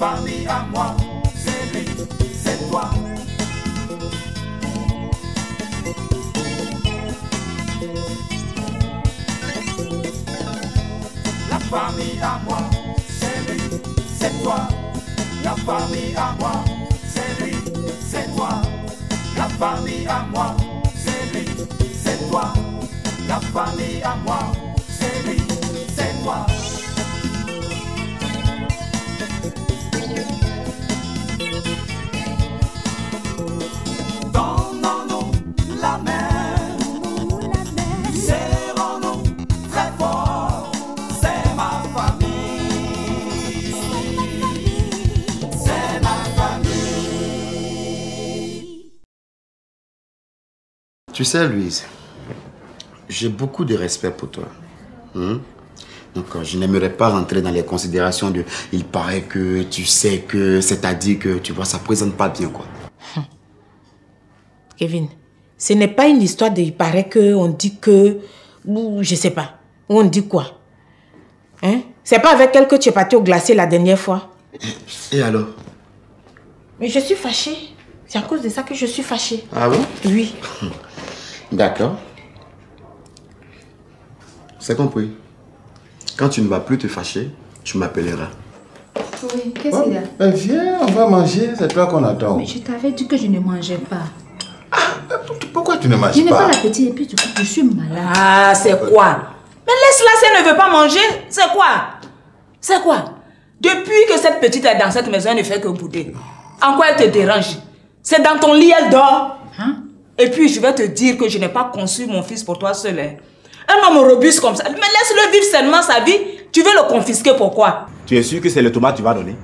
La famille à moi, c'est lui, c'est toi. La famille à moi, c'est lui, c'est toi. La famille à moi, c'est lui, c'est toi. La famille à moi, c'est lui, c'est toi. La famille à moi, c'est lui, c'est toi. Tu sais, Louise, j'ai beaucoup de respect pour toi. Hein? Donc, euh, je n'aimerais pas rentrer dans les considérations de il paraît que, tu sais que, c'est-à-dire que, tu vois, ça présente pas bien, quoi. Kevin, ce n'est pas une histoire de il paraît que, on dit que, ou je sais pas. Ou on dit quoi? Hein? C'est pas avec elle que tu es parti au glacier la dernière fois? Et alors? Mais je suis fâchée. C'est à cause de ça que je suis fâchée. Ah bon? Oui. D'accord. C'est compris. Quand tu ne vas plus te fâcher, tu m'appelleras. Oui, qu'est-ce qu'il y a? Ben viens, on va manger, c'est toi qu'on attend. Mais je t'avais dit que je ne mangeais pas. Pourquoi tu ne manges Je n'ai pas pas? l'appétit et puis du coup, je suis malade. Ah, c'est quoi? Mais laisse-la si elle ne veut pas manger. C'est quoi? C'est quoi? Depuis que cette petite est dans cette maison, elle ne fait que bouder. En quoi elle te dérange? C'est dans ton lit, elle dort. Hein? Et puis, je vais te dire que je n'ai pas conçu mon fils pour toi seul. hein. Un homme robuste comme ça. Mais laisse-le vivre seulement sa vie. Tu veux le confisquer pourquoi? Tu es sûr que c'est le tomate que tu vas donner?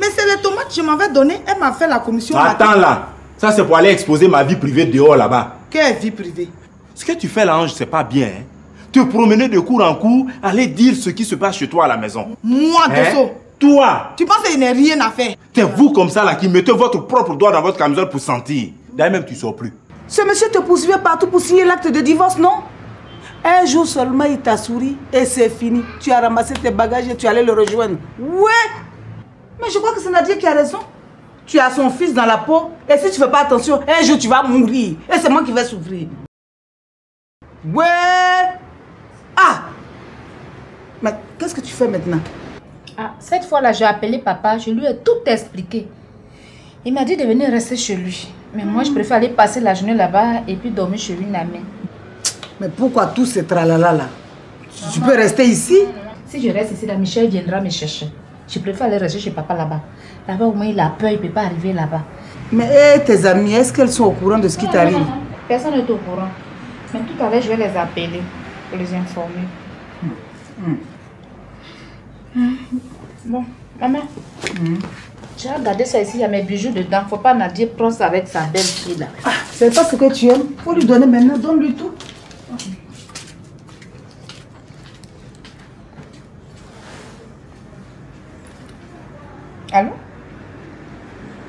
Mais c'est les tomates que je m'avais donné. Elle m'a fait la commission. Attends là. Ça, c'est pour aller exposer ma vie privée dehors là-bas. Quelle vie privée? Ce que tu fais là, Ange, c'est pas bien. Hein? Te promener de cours en cours, aller dire ce qui se passe chez toi à la maison. Moi, Hein? Dosso. Toi, Tu penses qu'il n'y a rien à faire? C'est vous comme ça là qui mettez votre propre doigt dans votre camisole pour sentir. D'ailleurs même tu sors plus. Ce monsieur te poursuivait partout pour signer l'acte de divorce, non? Un jour seulement, il t'a souri et c'est fini. Tu as ramassé tes bagages et tu allais le rejoindre. Ouais Mais je crois que c'est Nadia qui a raison. Tu as son fils dans la peau et si tu ne fais pas attention, un jour tu vas mourir. Et c'est moi qui vais souffrir. Ouais Ah Mais qu'est-ce que tu fais maintenant? Ah, cette fois-là, j'ai appelé papa, je lui ai tout expliqué. Il m'a dit de venir rester chez lui. Mais moi, je préfère aller passer la journée là-bas et puis dormir chez lui, Namé. Mais pourquoi tout ce tralala là Tu peux rester ici? Si je reste ici, là, Michel viendra me chercher. Je préfère aller rester chez papa là-bas. Là-bas, au moins, il a peur, il ne peut pas arriver là-bas. Mais tes amis, est-ce qu'elles sont au courant de ce qui t'arrive? Personne n'est au courant. Mais tout à l'heure, je vais les appeler pour les informer. Hmm. Bon, maman. J'ai regardé ça ici, il y a mes bijoux dedans. Faut pas Nadia prendre ça avec sa belle fille là. C'est pas ce que tu aimes. Faut lui donner maintenant, donne-lui tout. Allô?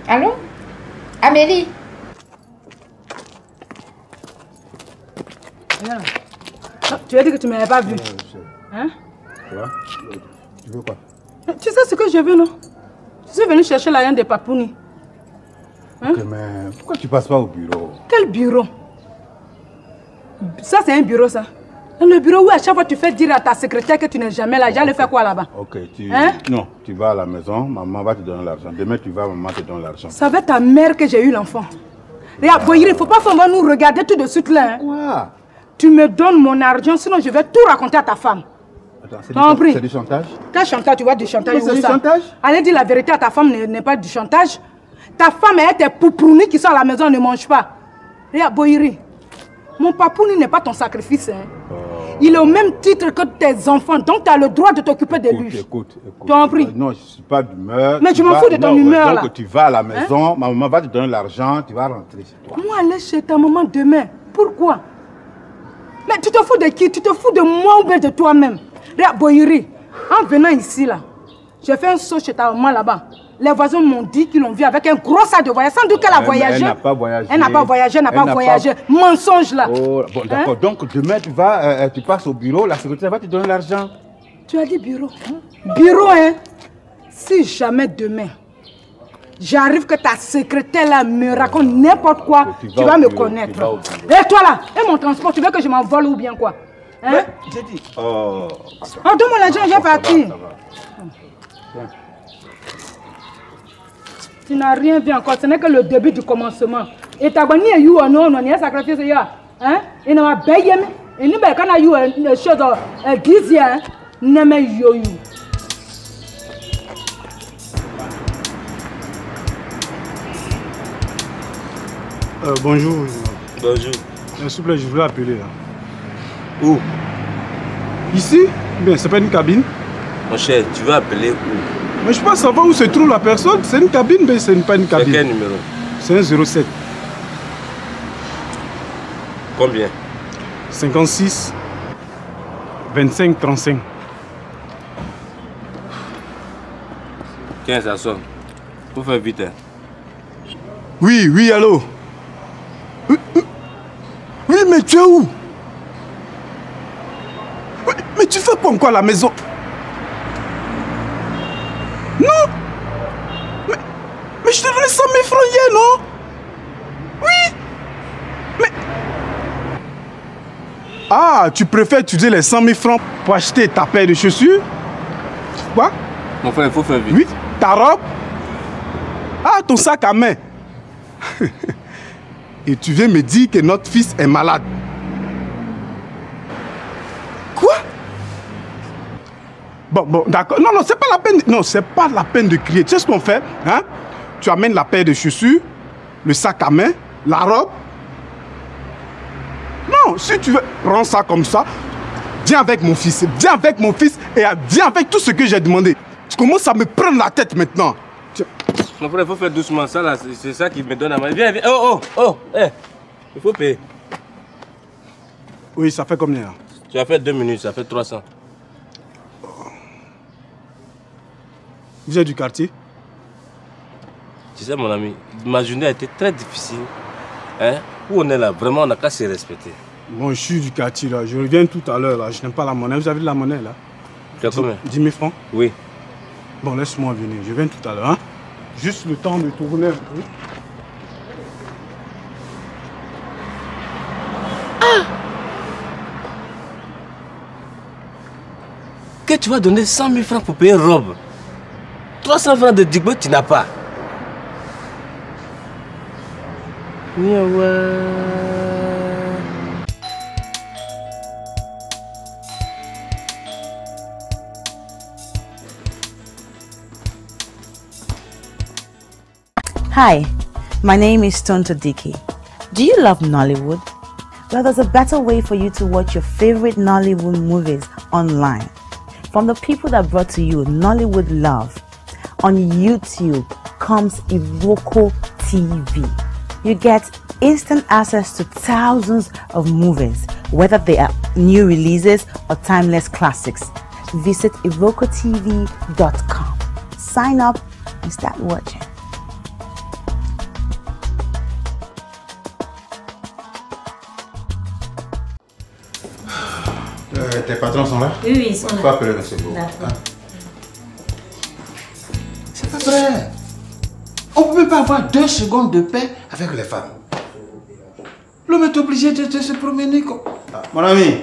Allô? Amélie? Tu as dit que tu ne m'avais pas vu. Hein? Quoi Tu veux quoi? Tu sais ce que je veux, non? Je suis venu chercher l'argent de Papouni. Ok, mais pourquoi tu passes pas au bureau? Quel bureau? Ça, c'est un bureau, ça. Dans le bureau où à chaque fois tu fais dire à ta secrétaire que tu n'es jamais là, j'allais faire quoi là-bas? Ok, tu... Hein? Non, tu vas à la maison, maman va te donner l'argent. Demain, tu vas, maman te donne l'argent. Ça va être ta mère que j'ai eu l'enfant. Regarde, Boyiri, il ne faut pas seulement nous regarder tout de suite là. hein. Quoi? Tu me donnes mon argent, sinon je vais tout raconter à ta femme. Attends, c'est du, du chantage Quel chantage, tu vois du chantage c'est du ça chantage Allez dire la vérité à ta femme n'est n'est pas du chantage. Ta femme et tes pouprounis qui sont à la maison ne mangent pas. Regarde, Boyiri, mon papouni n'est pas ton sacrifice. hein. Il est au même titre que tes enfants, donc tu as le droit de t'occuper de lui. écoute, écoute. Non, je suis pas d'humeur. Mais Tu je m'en fous de ton non, humeur, Donc là. tu vas à la maison, ma maman va te donner l'argent, tu vas rentrer chez toi. Moi, aller chez ta maman demain. Pourquoi? Mais tu te fous de qui? Tu te fous de moi ou bien de toi-même? Boyiri, en venant ici, là, J'ai fait un saut chez ta maman là-bas. Les voisins m'ont dit qu'ils l'ont vu avec un gros sac de voyage. Sans doute qu'elle a voyagé. Elle n'a pas voyagé. Elle n'a pas voyagé, elle n'a pas voyagé. Mensonge là. Oh, bon, d'accord. Hein? Donc demain, tu vas, euh, euh, tu passes au bureau, la secrétaire va te donner l'argent. Tu as dit bureau. Bureau, hein? Si jamais demain, j'arrive que ta secrétaire là me raconte n'importe quoi, Tu vas me bureau, connaître. tu vas au Et toi là, et mon transport, tu veux que je m'envole ou bien quoi? Hein? J'ai dit? Oh. Oh, donne-moi l'argent, je vais partir. Tu n'as rien vu encore, ce n'est que le début du commencement. Et ta bonne est you non non, ni sacrifice ya. Hein? Et n'a pas payé Et ni ben quand a you une chose euh hein, me yo you. Euh, bonjour. Bonjour. Euh, S'il vous plaît, je voulais appeler là. Où? Ici? Bien, c'est pas une cabine. Mon cher, tu veux appeler où? Mais je peux pas savoir où se trouve la personne. C'est une cabine, mais c'est pas une C'est quel cabine. numéro? C'est un 07 Combien? 56 25 35. 15, ça sonne. Faut faire vite. Hein. Oui, oui, allô? Oui, oui. Oui, mais tu es où? Mais tu fais quoi encore à la maison. Non. Mais, mais je t'ai donné 100 000 francs hier, non? Oui. Mais... Ah, tu préfères utiliser les 100 000 francs pour acheter ta paire de chaussures? Quoi? Mon frère, il faut faire vite. Oui, ta robe? Ah, ton sac à main. Et tu viens me dire que notre fils est malade? Bon, bon, d'accord. Non, non, c'est pas la peine. de- Non, c'est pas la peine de crier. Tu sais ce qu'on fait hein? Tu amènes la paire de chaussures, le sac à main, la robe. Non, si tu veux, prends ça comme ça. Viens avec mon fils. Viens avec mon fils et viens avec tout ce que j'ai demandé. Tu commences à me prendre la tête maintenant. Mon frère, il faut faire doucement. Ça, là, c'est- ça qui me donne à manger. Viens, viens. Oh, oh, oh. eh. Il faut payer. Oui, ça fait combien? Là Tu as fait deux minutes, ça fait 300. Vous êtes du quartier Tu sais, mon ami, ma journée a été très difficile. Hein? Où on est là, vraiment, on n'a qu'à se respecter. Moi, je suis du quartier là. Je reviens tout à l'heure là. Je n'aime pas la monnaie. Vous avez de la monnaie là Tu as combien 10 000 francs Oui. Bon, laisse-moi venir. Je viens tout à l'heure. Hein? Juste le temps de tourner un peu. Que tu vas donner 100 000 francs pour payer une robe 300 francs de Digbo, tu n'as pas. Hi, my name is Tonto Dicky. Do you love Nollywood? Well, there's a better way for you to watch your favorite Nollywood movies online. From the people that brought to you Nollywood Love, on YouTube comes Iroko TV. You get instant access to thousands of movies, whether they are new releases or timeless classics. Visit irokotv.com. Sign up and start watching. Euh, tes patrons sont là Oui, oui, ils sont Faut là. appeler M. Beau. D'accord. Hein? On ne peut même pas avoir deux secondes de paix avec les femmes. L'homme est obligé de, de se promener. Ah, mon ami,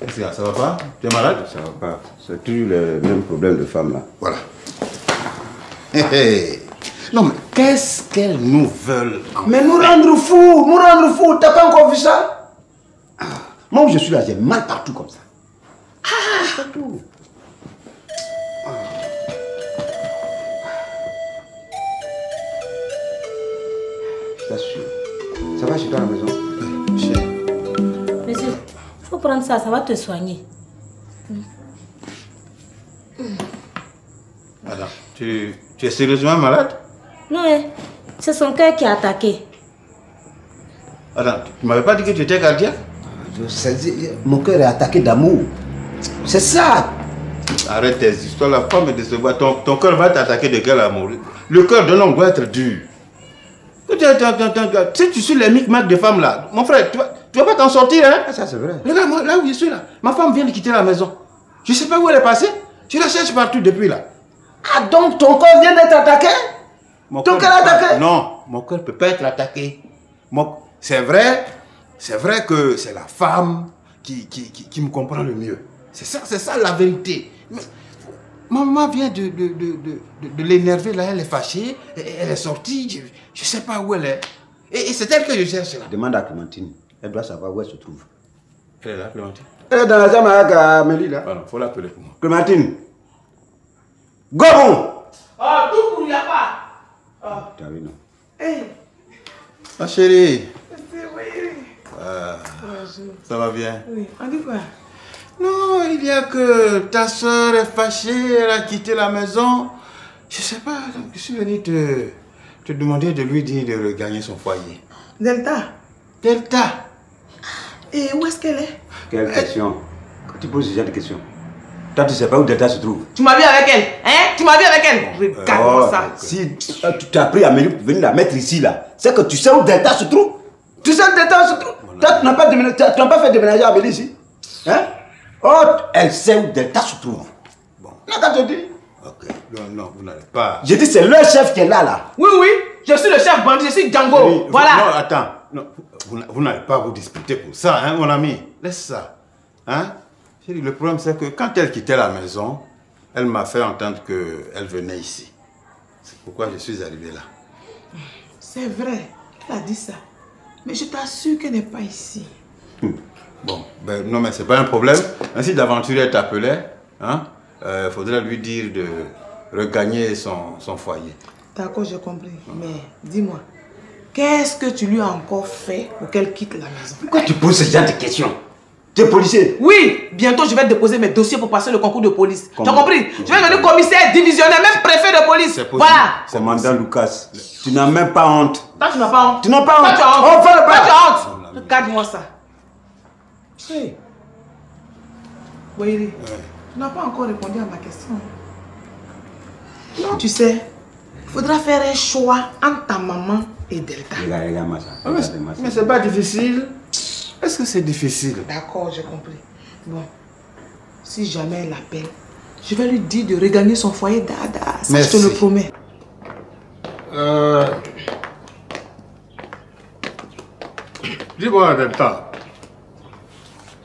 qu'est-ce qu'il y a Ça va pas? Tu es malade? Ça va pas. C'est toujours le même problème de femme là. Voilà. Non, mais qu'est-ce qu'elles nous veulent Mais nous rendre fous, nous rendre fous, t'as pas encore vu ça? Ah, Moi où je suis là, j'ai mal partout comme ça. Ah, partout. Chez toi à la maison Monsieur, faut prendre ça, ça va te soigner. Attends, tu, tu es sérieusement malade? Non, hein, c'est son cœur qui a attaqué. Attends, tu m'avais pas dit que tu étais cardiaque? Je sais, Mon cœur est attaqué d'amour. C'est ça. Arrête tes histoires, la femme est décevoir. Ton, ton cœur va t'attaquer de quel amour Le cœur d'un homme doit être dur. Attends, attends, attends, attends. Si tu suis les micmacs de femmes là, mon frère, tu vas, tu vas pas t'en sortir, hein? Ça, c'est vrai. Regarde, moi, là où je suis là, ma femme vient de quitter la maison. Je sais pas où elle est passée. Je la cherche partout depuis là. Ah, donc ton corps vient d'être attaqué? Mon Ton cœur cœur est attaqué? Non, mon cœur ne peut pas être attaqué. Mon- C'est vrai, c'est vrai que c'est la femme qui, qui, qui, qui me comprend le mieux. C'est ça, c'est ça la vérité. Mais maman vient de, de, de, de, de- de l'énerver, là, elle est fâchée, elle est sortie, je ne sais pas où elle est. Et, et c'est elle que je cherche là. Demande à Clémentine. Elle doit savoir où elle se trouve. Elle est là, Clémentine. Elle est dans la chambre avec Amélie là. Pardon, faut l'appeler pour moi. Clémentine. Gobon Oh, tout pour y a pas. T'as vu, non Ma chérie. Ah, ça va bien Oui, on dit quoi? Non, il y a que ta soeur est fâchée, elle a quitté la maison. Je sais pas, donc je suis venu te, te demander de lui dire de regagner son foyer. Delta. Delta Et où est-ce qu'elle est? Quelle question? Quand tu poses ce genre de questions. Toi, tu sais pas où Delta se trouve. Tu m'as vu avec elle Hein? Tu m'as vu avec elle Regarde-moi Oh, ça. Si euh, tu t'as pris Amélie pour venir la mettre ici là, c'est que tu sais où Delta se trouve. Tu sais où Delta se trouve. Toi, tu n'as pas, déménagé- tu n'as pas fait déménager Amélie ici. Hein? Oh, elle sait où Delta se trouve. Bon. Non, quand je dis. Ok. Non, non, vous n'allez pas. Je dis, c'est le chef qui est là, là. Oui, oui, je suis le chef bandit, je suis Django. Vous- voilà. Non, attends. Non, vous, vous n'allez pas vous disputer pour ça, hein, mon ami. Laisse ça. Hein Chérie, le problème, c'est que quand elle quittait la maison, elle m'a fait entendre qu'elle venait ici. C'est pourquoi je suis arrivé là. C'est vrai, elle a dit ça. Mais je t'assure qu'elle n'est pas ici. Bon, ben, non, mais c'est pas un problème. Ainsi d'aventurier t'appelait, hein, euh, faudrait lui dire de regagner son, son foyer. D'accord, j'ai compris. Mais dis-moi, qu'est-ce que tu lui as encore fait pour qu'elle quitte la maison? Pourquoi tu poses ce genre de questions? Tu es policier Oui, bientôt je vais déposer mes dossiers pour passer le concours de police. Tu as compris? Je vais devenir commissaire, divisionnaire, même préfet de police. Voilà. Commandant Lucas, tu n'as même pas honte. Toi, tu n'as pas honte. Tu n'as pas Toi, honte. tu as honte. On va le Toi, battre. tu as honte. Regarde-moi ça. Hey. Boyeri, tu n'as pas encore répondu à ma question. Non, tu sais, il faudra faire un choix entre ta maman et Delta. Regarde, regarde. Ah, mais c'est- mais c'est pas difficile. Est-ce que c'est difficile? D'accord, j'ai compris. Bon, si jamais elle appelle, je vais lui dire de regagner son foyer dada. Ça, je te le Merci. promets. Euh... Dis-moi, Delta,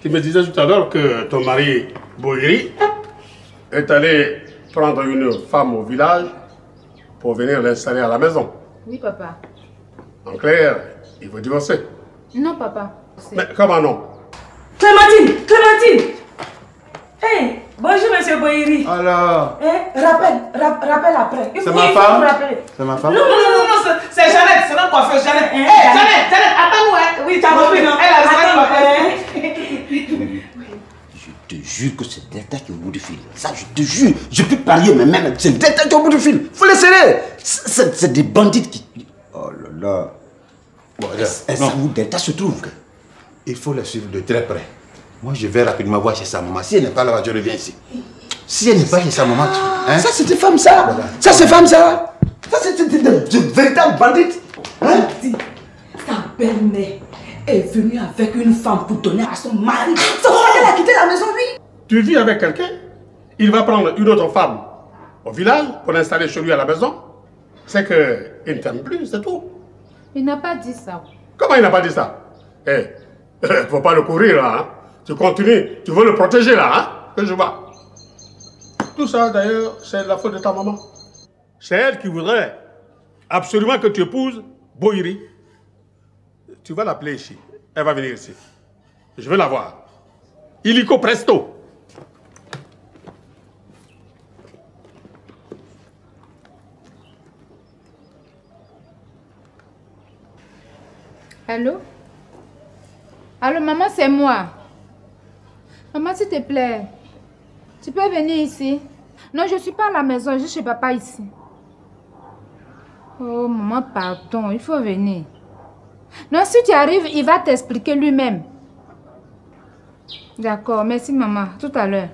tu me disais tout à l'heure que ton mari, Boiri, est allé prendre une femme au village pour venir l'installer à la maison. Oui, papa. En clair, il veut divorcer. Non, papa. Mais comment non? Clémentine Clémentine Hey, bonjour, monsieur Boiri. Alors? Eh, rappelle, rap- rappelle après. C'est ma femme? C'est ma femme? Non, non, non, non, c'est- c'est Jeannette, c'est notre coiffeuse, Jeannette. Hé, Jeannette, Jeannette, attends-nous, hein. Oui, t'as compris, non? Elle a besoin de. Je te jure que c'est Delta qui est au bout du fil. Ça, je te jure. Je peux parier, mais même, c'est Delta qui est au bout du fil. Faut les serrer. C'est des bandits qui. Oh là là. Bon, Est-ce où Delta se trouve Il faut la suivre de très près. Moi, je vais rapidement voir chez sa maman. Si elle n'est pas là, je reviens ici. Si elle n'est pas chez sa maman, tu... hein? Ça, c'est des femmes, ça. Ça, c'est femmes, ça. Ça, c'est des, des- des véritables bandits. Hein? Sa belle-mère est venue avec une femme pour donner à son mari. Ça qu'elle a quitté la maison, oui. Tu vis avec quelqu'un, il va prendre une autre femme au village pour l'installer chez lui à la maison. C'est qu'il ne t'aime plus, c'est tout. Il n'a pas dit ça. Comment il n'a pas dit ça? Eh, faut pas le courir là. hein. Tu continues, tu veux le protéger là, hein, que je vois. Tout ça d'ailleurs, c'est la faute de ta maman. C'est elle qui voudrait absolument que tu épouses Boiri. Tu vas l'appeler ici. Elle va venir ici. Je veux la voir. Illico presto. Allô? Allô, maman, c'est moi. Maman, s'il te plaît, tu peux venir ici Non, je ne suis pas à la maison, je suis chez papa ici. Oh, maman, pardon, il faut venir. Non, si tu arrives, il va t'expliquer lui-même. D'accord, merci maman, tout à l'heure.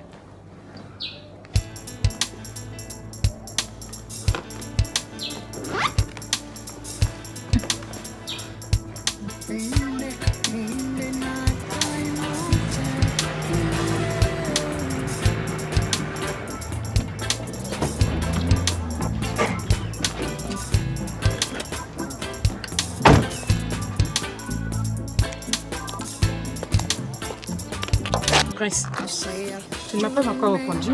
Tu ne m'as pas encore répondu.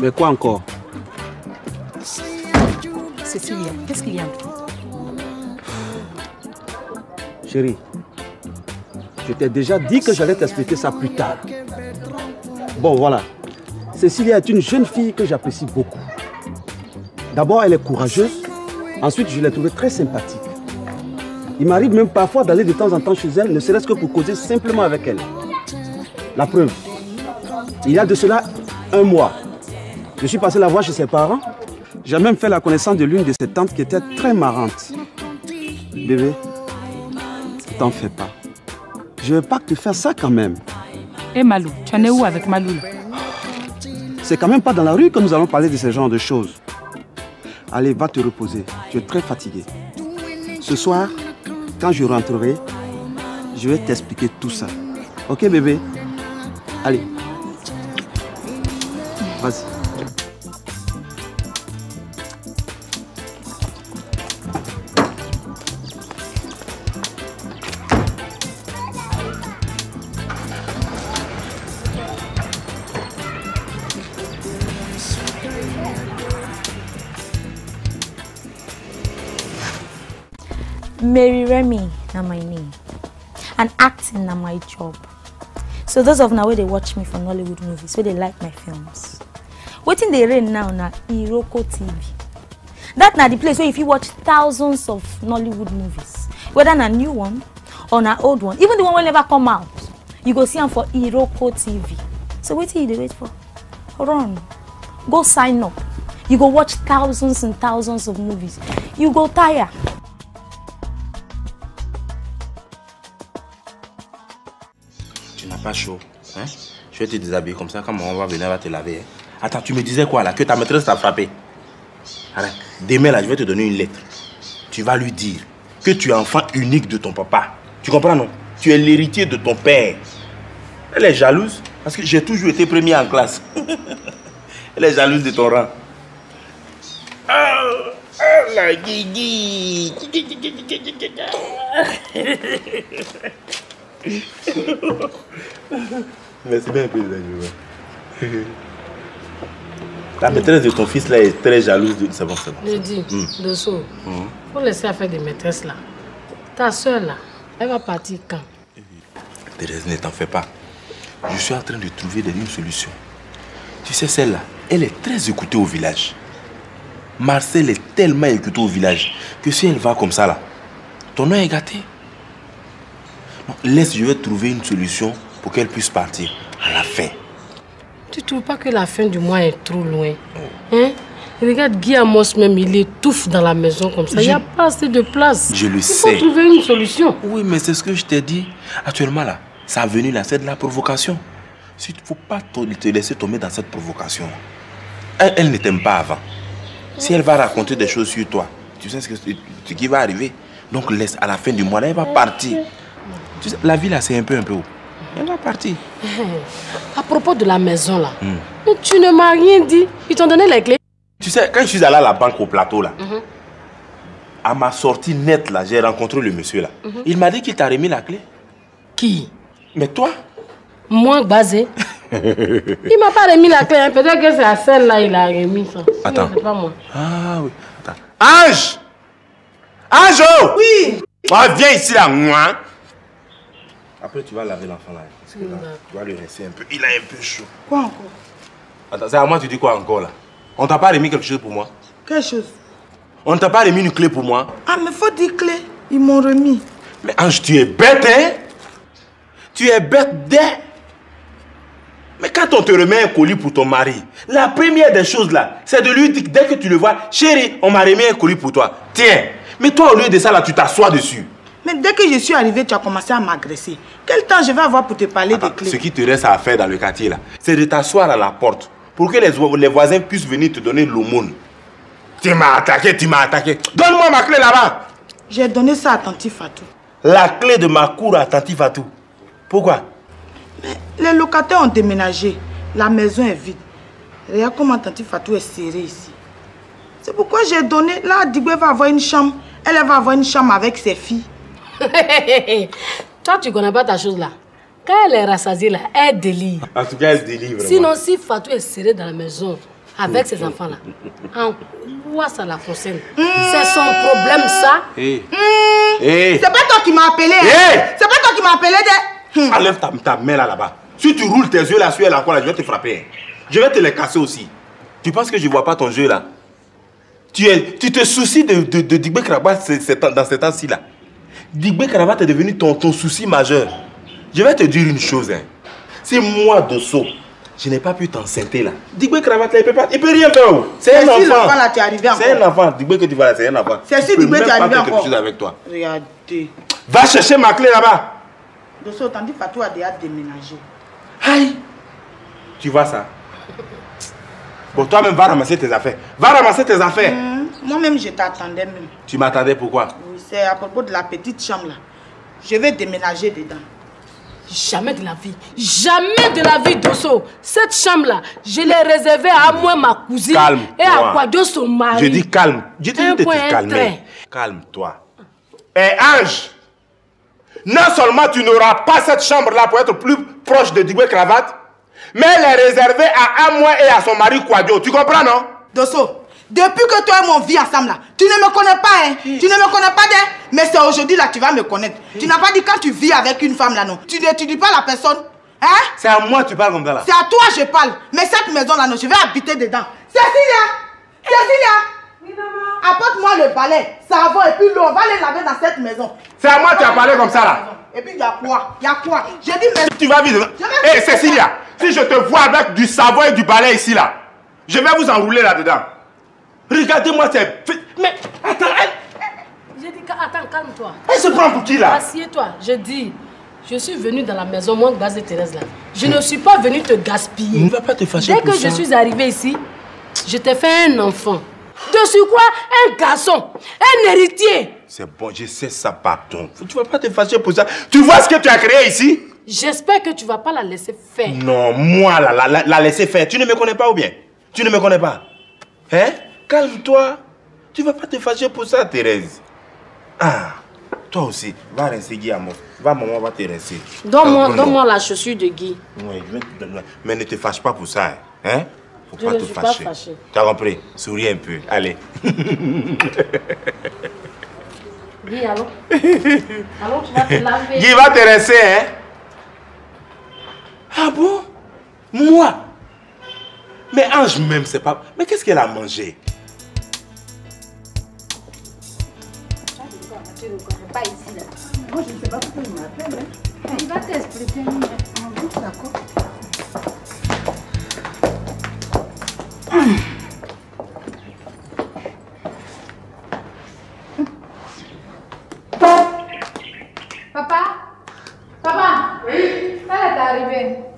Mais quoi encore Cécilia, qu'est-ce qu'il y a Chérie, je t'ai déjà dit que j'allais t'expliquer ça plus tard. Bon, voilà. Cécilia est une jeune fille que j'apprécie beaucoup. D'abord, elle est courageuse. Ensuite, je l'ai trouvée très sympathique. Il m'arrive même parfois d'aller de temps en temps chez elle, ne serait-ce que pour causer simplement avec elle. La preuve, il y a de cela un mois, je suis passé la voir chez ses parents. J'ai même fait la connaissance de l'une de ses tantes qui était très marrante. Bébé, t'en fais pas. Je veux pas que tu fasses ça quand même. Et Malou, tu en es où avec Malou C'est quand même pas dans la rue que nous allons parler de ce genre de choses. Allez, va te reposer. Tu es très fatigué. Ce soir, quand je rentrerai, je vais t'expliquer tout ça. Ok, bébé? Allez. Vas-y. Mary Remy na my name. And acting na my job. So those of now where they watch me for Nollywood movies, where they like my films. Wetin dey reign now na Iroko TV. That na the place where if you watch thousands of Nollywood movies, whether na new one or na old one, even the one wey never come out, you go see am for Iroko TV. So wetin you dey wait for? Run. Go sign up. You go watch thousands and thousands of movies. You go tire. Pas chaud. Hein? Je vais te déshabiller comme ça, quand maman va venir, va te laver. hein? Attends, tu me disais quoi là? Que ta maîtresse t'a frappé. Demain là, je vais te donner une lettre. Tu vas lui dire que tu es enfant unique de ton papa. Tu comprends non? Tu es l'héritier de ton père. Elle est jalouse parce que j'ai toujours été premier en classe. Elle est jalouse de ton rang. Ah, ah, la guigui. Merci bien un peu les animaux. La maîtresse de ton fils là est très jalouse de... C'est bon, c'est bon. Je dis, Hmm. Dosso, Hmm. faut laisser affaire des maîtresses là. Ta soeur là, elle va partir quand? Thérèse, ne t'en fais pas. Je suis en train de trouver des- une solution. Tu sais, celle-là, elle est très écoutée au village. Marcel est tellement écouté au village que si elle va comme ça là, ton nom est gâté. Laisse, je vais trouver une solution pour qu'elle puisse partir à la fin. Tu trouves pas que la fin du mois est trop loin Hein? Regarde Guy Amos même, il étouffe dans la maison comme ça. Il n'y a pas assez de place. Je le Il sais. faut trouver une solution. Oui, mais c'est ce que je t'ai dit. Actuellement là, sa venue là, c'est de la provocation. Il ne faut pas te te laisser tomber dans cette provocation. Elle, elle ne t'aime pas avant. Si elle va raconter des choses sur toi, tu sais ce, que, ce qui va arriver. Donc laisse, à la fin du mois là, elle va partir. Tu sais, la vie là, c'est un peu un peu haut. Elle va partir. À propos de la maison là, Hmm. mais tu ne m'as rien dit. Ils t'ont donné les clés. Tu sais, quand je suis allé à la banque au plateau là, Mhm. à ma sortie nette là, j'ai rencontré le monsieur là. Mhm. Il m'a dit qu'il t'a remis la clé. Qui? Mais toi? Moi, basé. Il m'a pas remis la clé. hein. Peut-être que c'est à celle-là il a remis ça. Attends. C'est pas moi. Ah oui. Attends. Ange Ange Oui Viens ici là, moi. Après, tu vas laver l'enfant là. Parce que là, tu vas lui rincer un peu. Il a un peu chaud. Quoi encore? Attends, c'est à moi, tu dis quoi encore là? On t'a pas remis quelque chose pour moi? Quelle chose? On t'a pas remis une clé pour moi? Ah, mais faut dire clé. Ils m'ont remis. Mais Ange, tu es bête, hein? Tu es bête dès? Mais quand on te remet un colis pour ton mari, la première des choses là, c'est de lui dire que dès que tu le vois, chérie, on m'a remis un colis pour toi. Tiens. Mais toi, au lieu de ça là, tu t'assois dessus. Mais dès que je suis arrivée, tu as commencé à m'agresser. Quel temps je vais avoir pour te parler des clés? Ce qui te reste à faire dans le quartier là, c'est de t'asseoir à la porte pour que les, vo- les voisins puissent venir te donner l'aumône. Tu m'as attaqué, tu m'as attaqué. Donne-moi ma clé là-bas. J'ai donné ça à Tanti Fatou. La clé de ma cour à tout. Pourquoi? Les locataires ont déménagé. La maison est vide. Regarde comment Tanti Fatou est serrée ici. C'est pourquoi j'ai donné. Là, Digwe va avoir une chambre. Elle elle va avoir une chambre avec ses filles. Toi, tu connais pas ta chose là. Quand elle est rassasiée là, elle délire. En tout cas, elle délivre. Sinon, si Fatou est serrée dans la maison avec ses enfants là, en quoi ça la concerne? C'est son problème ça? Hé, C'est pas toi qui m'as appelé. hein? Hey C'est pas toi qui m'as appelé. De... enlève ta, ta main là là-bas. Si tu roules tes yeux là sur elle encore là, je vais te frapper. hein. Je vais te les casser aussi. Tu penses que je vois pas ton jeu là? Tu, es, tu te soucies de, de, de Digbe temps- dans ces temps-ci là? Digbe Krabat est devenu ton, ton souci majeur. Je vais te dire une chose. Hein. C'est moi, Dosso. Je n'ai pas pu t'enceinter là. Digbe Krabat là, il peut pas. Il peut rien faire. oh. C'est un si enfant. l'enfant là, tu es arrivé C'est un enfant. Digbe que tu vois là, c'est un enfant. C'est si Digbe, tu es arrivé encore. chose avec toi. Regardez. Va chercher ma clé là-bas. Dosso, tandis Fatou a déjà déménagé. Aïe Tu vois ça Bon, toi-même, va ramasser tes affaires. Va ramasser tes affaires. Hum, Moi-même, je t'attendais même. Tu m'attendais pourquoi? C'est à propos de la petite chambre là. Je vais déménager dedans. Jamais de la vie, jamais de la vie, Dosso. Cette chambre-là, je l'ai réservée à moi, ma cousine, Calme. et à Quadio, son mari. Je dis calme. Je dis de point, te calmer. Calme-toi. Et Ange, non seulement tu n'auras pas cette chambre-là pour être plus proche de Digwe Cravate, mais elle est réservée à Amoué et à son mari Quadio. Tu comprends, non? Dosso, depuis que toi et moi on vit ensemble là, tu ne me connais pas, hein. Tu ne me connais pas, hein. Mais c'est aujourd'hui là que tu vas me connaître. Tu n'as pas dit quand tu vis avec une femme là, non. Tu n'étudies pas la personne, hein. C'est à moi que tu parles comme ça là. C'est à toi que je parle. Mais cette maison là, non, je vais habiter dedans. Cécilia Cécilia Apporte-moi le balai, savon et puis l'eau. On va les laver dans cette maison. C'est à moi que tu as parlé comme ça là. Et puis il y a quoi? Il y a quoi? J'ai dit mais... Tu vas vivre. Hé Cécilia, si je te vois avec du savon et du balai ici là, je vais vous enrouler là-dedans. Regardez-moi ces. Mais attends, elle, J'ai dit, attends, calme-toi. elle se prend pour qui là? Assieds-toi. Je dis, je suis venue dans la maison, moi, Gaz et Thérèse là. Je ne suis pas venue te gaspiller. Ne va pas te fâcher Dès que ça. je suis arrivée ici, je t'ai fait un enfant. De quoi? Un garçon, un héritier. C'est bon, je sais ça, pardon. Tu vas pas te fâcher pour ça. Tu vois ce que tu as créé ici? J'espère que tu vas pas la laisser faire. Non, moi, la, la, la, la laisser faire. Tu ne me connais pas ou bien? Tu ne me connais pas? Hein? Calme-toi. Tu vas pas te fâcher pour ça, Thérèse. Ah, toi aussi. Va rincer Guillermo. Va, maman, va te rincer. Donne-moi Ah, donne-moi la chaussure de Guy. Oui, je vais te donner. Mais ne te fâche pas pour ça. Hein? Faut Je pas ne te suis pas fâcher. fâchée. Tu as compris? Souris un peu. Allez. Guy, allons. allons, tu vas te laver. Guy va te rincer, hein? Ah bon? Moi? Mais Ange même, c'est pas... Mais qu'est-ce qu'elle a mangé? Moi je ne sais pas pourquoi il m'appelle. Hein. Il va t'expliquer. D'accord. Papa Papa Oui Ça est arrivé.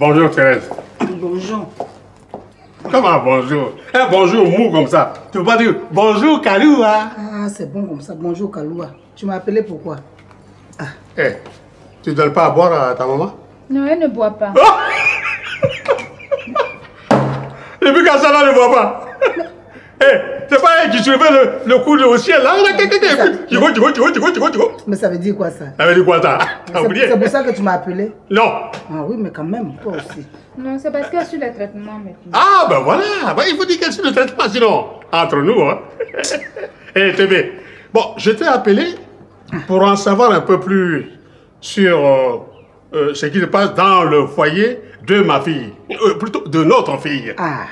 Bonjour Thérèse. Bonjour. Comment bonjour? Un bonjour mou comme ça. Tu peux pas dire bonjour Kaloua Ah, c'est bon comme ça. Bonjour Kaloua. Tu m'as appelé pourquoi? Eh, tu donnes pas à boire à ta maman? Non, elle ne boit pas. Et puis quand ça là ne voit pas. Eh, c'est pas elle qui soulevait le, le coude au ciel là. Tu vois, tu vois, tu vois, tu vois, tu vois, tu vois. Mais ça veut dire quoi ça? Ça veut dire quoi ça? T'as C'est oublié? c'est pour ça que tu m'as appelé Non. Ah oui, mais quand même, toi aussi. Non, c'est parce qu'elle suit les traitements maintenant. Ah ben voilà, Ben, il faut dire quel est le traitement sinon, entre nous. Hein. Eh TV, bon, je t'ai appelé pour en savoir un peu plus sur euh, euh, ce qui se passe dans le foyer de ma fille, Euh, plutôt de notre fille. Ah.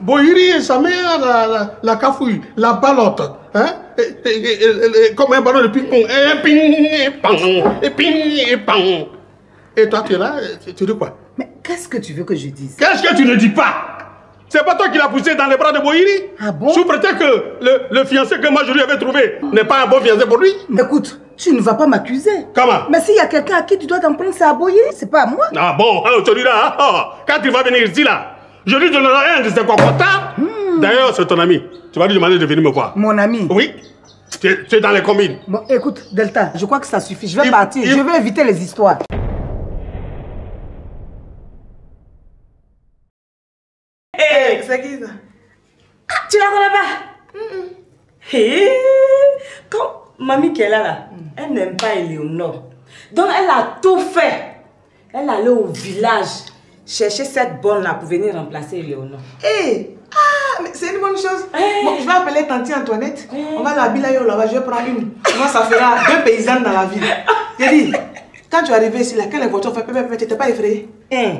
Bohiri et sa mère, la, la, la cafouille, la balotte, hein, et- et- et- et- et- comme un ballon de ping-pong, et ping, et pang, et ping, et pang. Et toi, tu es là, tu dis quoi? Mais qu'est-ce que tu veux que je dise? Qu'est-ce que tu ne dis pas? C'est pas toi qui l'as poussé dans les bras de Bohiri? Ah bon? Sous prétexte que le, le fiancé que moi je lui avais trouvé n'est pas un bon fiancé pour lui? Mais écoute, tu ne vas pas m'accuser. Comment? Mais s'il y a quelqu'un à qui tu dois t'en prendre, c'est à Boyer, c'est pas à moi. Ah bon, hein, celui-là, hein, ah, quand il va venir ici là, je lui donnerai un de ses cocotas. D'ailleurs, c'est ton ami. Tu vas lui demander de venir me voir. Hmm. Mon ami. Oui, tu es, dans les combines. Bon, écoute, Delta, je crois que ça suffit. Je vais Il- partir. il- Je vais éviter les histoires. C'est qui ça Ah, tu la connais pas Hé, Quand mamie qui est là, là elle n'aime pas Éléonore. Donc elle a tout fait. Elle allait au village chercher cette bonne là pour venir remplacer Éléonore. Hé Ah, mais c'est une bonne chose. Bon, je vais appeler Tanti Antoinette. On va l'habiller là-bas, je vais prendre une. Moi, ça fera deux paysannes dans la ville. J'ai dit, quand tu es arrivé ici, là, quand les voitures font pépé, tu n'étais pas effrayé? Hein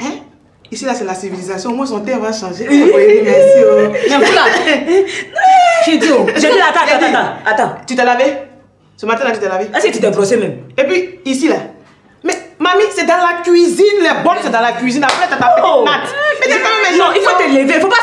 Hein? Ici, là, c'est la civilisation. Moi, son thé va changer. Merci. Oh. J'ai dit, oh. J'ai dit, attends, attends, attends, attends. Tu t'es lavé? Ce matin, là, tu t'es lavé? Est-ce que tu t'es brossé même Et puis, ici, là. Mais, mamie, c'est dans la cuisine. Les bonnes, c'est dans la cuisine. Après, t'as ta petite natte. Mais t'es quand même Non, il faut te lever. Il faut pas